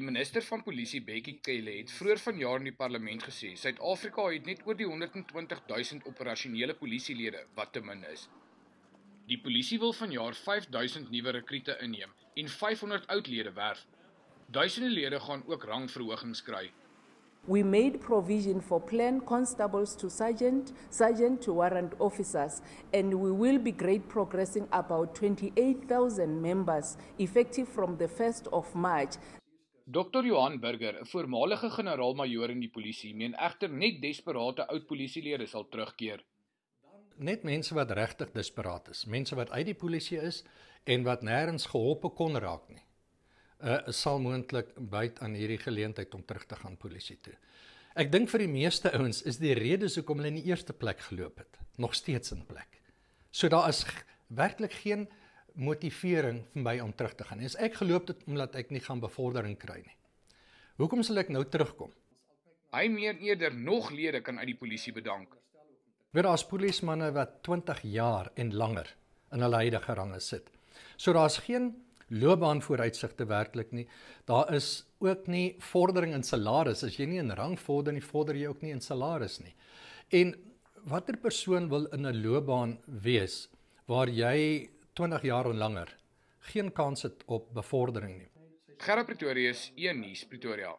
Minister van Polisie Bekkie Cele het vroeër vanjaar in die parlement gesê Suid-Afrika het net oor die 120 000 operasionele polisielede wat te min is. Die polisie wil vanjaar 5000 nuwe rekrute inneem en 500 oud lede werf. Duisende lede gaan ook rangverhogings kry. We made provision for planned constables to sergeant, sergeant to warrant officers, and we will be great progressing about 28,000 members effective from the 1st of March. Dr Johan Burger, 'n voormalige generaal-majoor in die polisie, meen egter net desperate oud polisielede sal terugkeer. Net mense wat regtig desperaat is, mense wat uit die polisie is en wat nêrens geholpe kon raak nie uh, sal moontlik byt aan hierdie geleentheid om terug te gaan polisie toe. Ek dink vir die meeste ouens is die rede hoekom hulle in die eerste plek geloop het, nog steeds in plek. So daar is werklik geen motivering vir my om terug te gaan. As ek geloop het omdat ek nie gaan bevordering kry nie. Hoekom sal ek nou terugkom? Hy meen eerder nog lede kan uit die polisie bedank. Weer as polismanne wat 20 jaar en langer in hulle huidige range sit. So daar's geen loopbaanvooruitsigte werklik nie. Daar is ook nie vordering in salaris. As jy nie in rang vorder nie, vorder jy ook nie in salaris nie. En watter persoon wil in 'n loopbaan wees waar jy 20 jaar en langer geen kans het op bevordering nie? Gerard Pretorius, 1 nuus Pretoria.